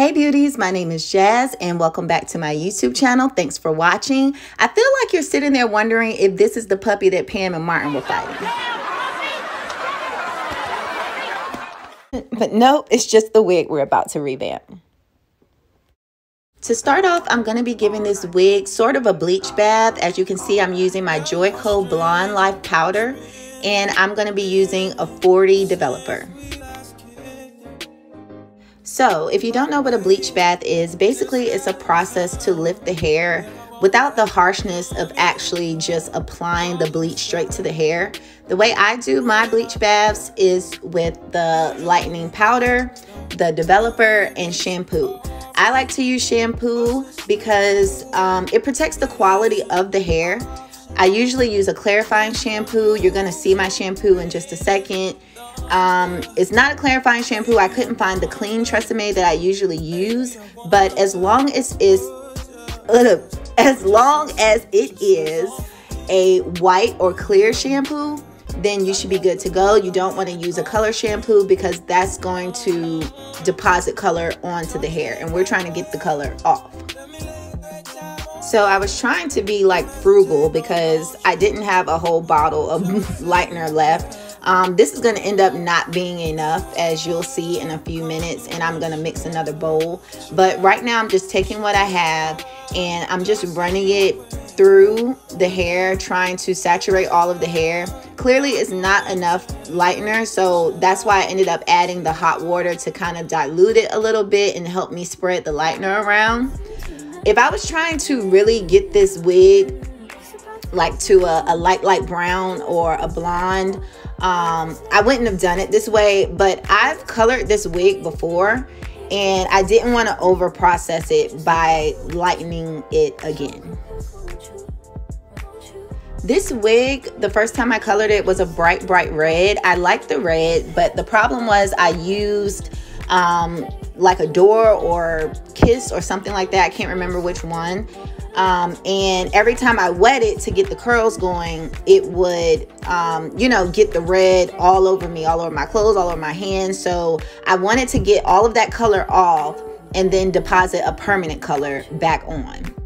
Hey beauties, my name is Jas and welcome back to my YouTube channel. Thanks for watching. I feel like you're sitting there wondering if this is the puppy that Pam and Martin were fighting. But no, it's just the wig we're about to revamp. To start off, I'm going to be giving this wig sort of a bleach bath. As you can see, I'm using my Joico Blonde Life Powder and I'm going to be using a 40 developer. So if you don't know what a bleach bath is, basically it's a process to lift the hair without the harshness of actually just applying the bleach straight to the hair. The way I do my bleach baths is with the lightening powder, the developer, and shampoo. I like to use shampoo because um, it protects the quality of the hair. I usually use a clarifying shampoo. You're going to see my shampoo in just a second. Um, it's not a clarifying shampoo. I couldn't find the clean Tresemme that I usually use, but as long as it's as long as it is a white or clear shampoo, then you should be good to go. You don't want to use a color shampoo because that's going to deposit color onto the hair and we're trying to get the color off. So I was trying to be like frugal because I didn't have a whole bottle of lightener left. Um, this is going to end up not being enough as you'll see in a few minutes and I'm going to mix another bowl. But right now I'm just taking what I have and I'm just running it through the hair trying to saturate all of the hair clearly it's not enough lightener so that's why I ended up adding the hot water to kind of dilute it a little bit and help me spread the lightener around if I was trying to really get this wig like to a, a light light brown or a blonde um, I wouldn't have done it this way, but I've colored this wig before and I didn't want to over process it by lightening it again. This wig, the first time I colored it was a bright, bright red. I liked the red, but the problem was I used um, like Adore or Kiss or something like that. I can't remember which one. Um, and every time I wet it to get the curls going, it would, um, you know, get the red all over me, all over my clothes, all over my hands. So I wanted to get all of that color off and then deposit a permanent color back on.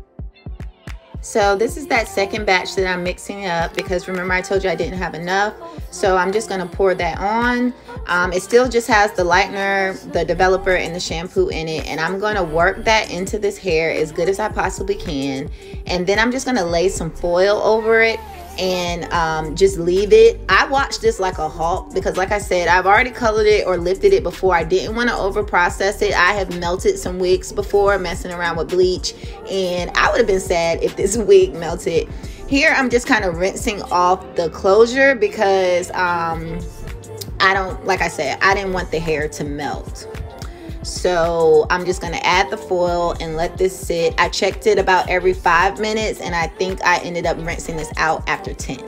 So this is that second batch that I'm mixing up because remember I told you I didn't have enough. So I'm just gonna pour that on. Um, it still just has the lightener, the developer, and the shampoo in it. And I'm gonna work that into this hair as good as I possibly can. And then I'm just gonna lay some foil over it and um, just leave it. I watched this like a hawk because like I said, I've already colored it or lifted it before. I didn't want to over process it. I have melted some wigs before messing around with bleach and I would have been sad if this wig melted. Here I'm just kind of rinsing off the closure because um, I don't, like I said, I didn't want the hair to melt. So I'm just gonna add the foil and let this sit. I checked it about every five minutes and I think I ended up rinsing this out after 10.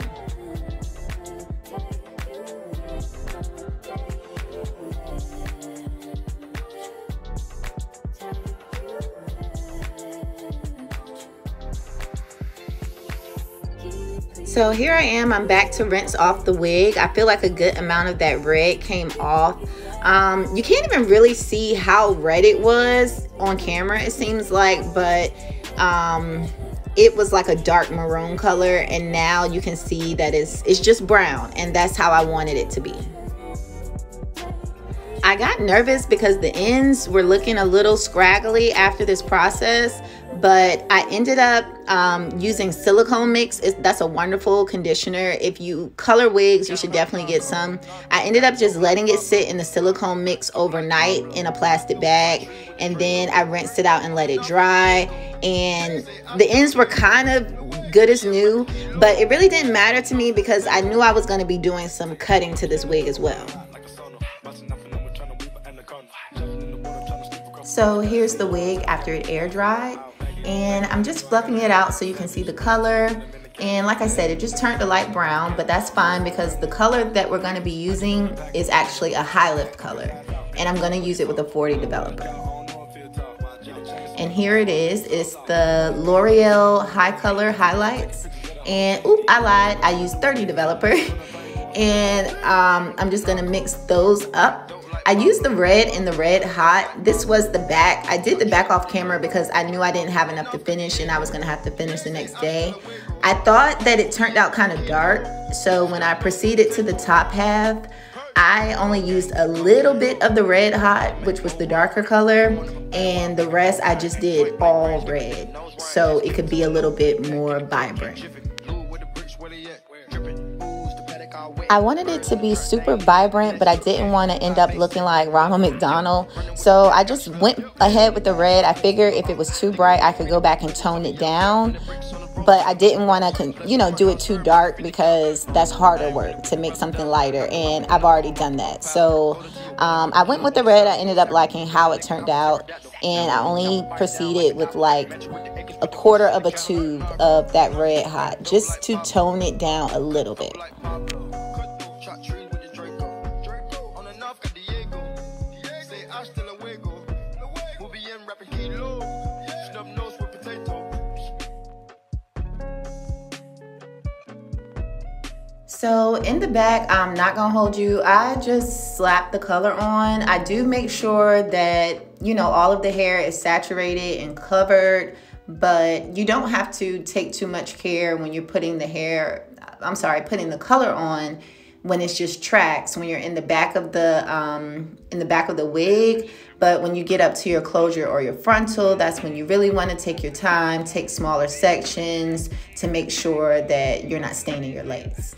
So here I am, I'm back to rinse off the wig. I feel like a good amount of that red came off. Um, you can't even really see how red it was on camera, it seems like, but um, it was like a dark maroon color and now you can see that it's, it's just brown and that's how I wanted it to be. I got nervous because the ends were looking a little scraggly after this process, but I ended up um, using Silicon Mix. It's, that's a wonderful conditioner. If you color wigs, you should definitely get some. I ended up just letting it sit in the Silicon Mix overnight in a plastic bag, and then I rinsed it out and let it dry. And the ends were kind of good as new, but it really didn't matter to me because I knew I was going to be doing some cutting to this wig as well. So here's the wig after it air dried and I'm just fluffing it out so you can see the color. And like I said, it just turned a light brown, but that's fine because the color that we're gonna be using is actually a high lift color. And I'm gonna use it with a 40 developer. And here it is, it's the L'Oreal HiColor HiLights. And oop, I lied, I used 30 developer. and um, I'm just gonna mix those up I used the red in the red hot. This was the back. I did the back off camera because I knew I didn't have enough to finish and I was gonna have to finish the next day. I thought that it turned out kind of dark. So when I proceeded to the top half, I only used a little bit of the red hot, which was the darker color, and the rest I just did all red. So it could be a little bit more vibrant. I wanted it to be super vibrant, but I didn't want to end up looking like Ronald McDonald. So I just went ahead with the red. I figured if it was too bright, I could go back and tone it down. But I didn't want to, you know, do it too dark because that's harder work to make something lighter. And I've already done that. So um, I went with the red. I ended up liking how it turned out. And I only proceeded with like a quarter of a tube of that red hot just to tone it down a little bit. So in the back, I'm not gonna hold you. I just slap the color on. I do make sure that, you know, all of the hair is saturated and covered, but you don't have to take too much care when you're putting the hair, I'm sorry, putting the color on when it's just tracks, when you're in the back of the, um, in the back of the wig. But when you get up to your closure or your frontal, that's when you really want to take your time, take smaller sections to make sure that you're not staining your lace.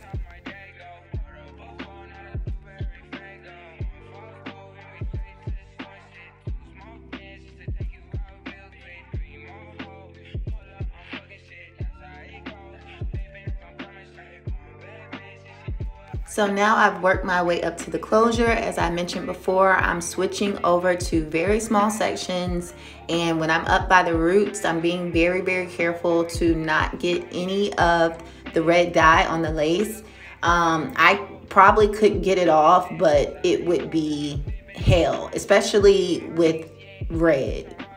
So now I've worked my way up to the closure. As I mentioned before, I'm switching over to very small sections. And when I'm up by the roots, I'm being very, very careful to not get any of the red dye on the lace. Um, I probably could get it off, but it would be hell, especially with red.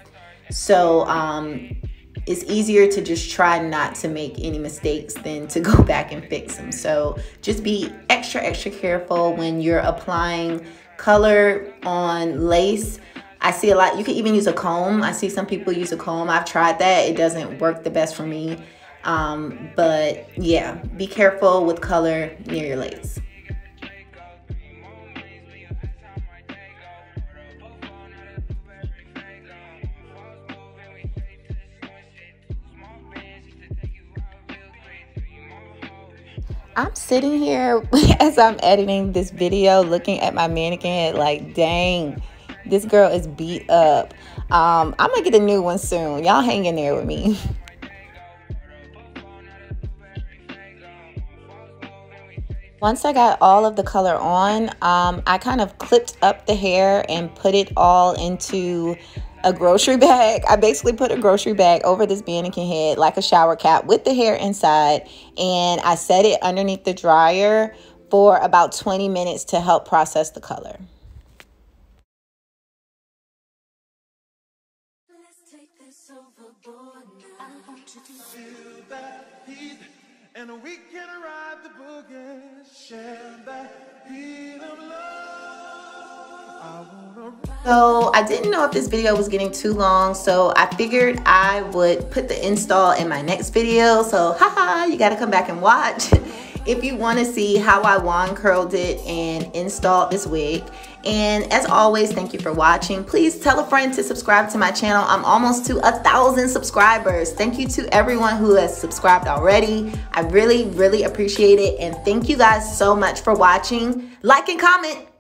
So um, it's easier to just try not to make any mistakes than to go back and fix them. So just be extra, extra careful when you're applying color on lace. I see a lot, you can even use a comb. I see some people use a comb. I've tried that. It doesn't work the best for me. Um, but yeah, be careful with color near your lace. I'm sitting here as I'm editing this video looking at my mannequin head like, dang, this girl is beat up. Um, I'm going to get a new one soon. Y'all hang in there with me. Once I got all of the color on, um, I kind of clipped up the hair and put it all into a grocery bag. I basically put a grocery bag over this mannequin head like a shower cap with the hair inside and I set it underneath the dryer for about 20 minutes to help process the color. and we can ride the boogie, share that so I didn't know if this video was getting too long, so I figured I would put the install in my next video. So haha, you gotta come back and watch if you wanna see how I wand curled it and installed this wig. And as always, thank you for watching. Please tell a friend to subscribe to my channel. I'm almost to a thousand subscribers. Thank you to everyone who has subscribed already. I really, really appreciate it. And thank you guys so much for watching. Like and comment.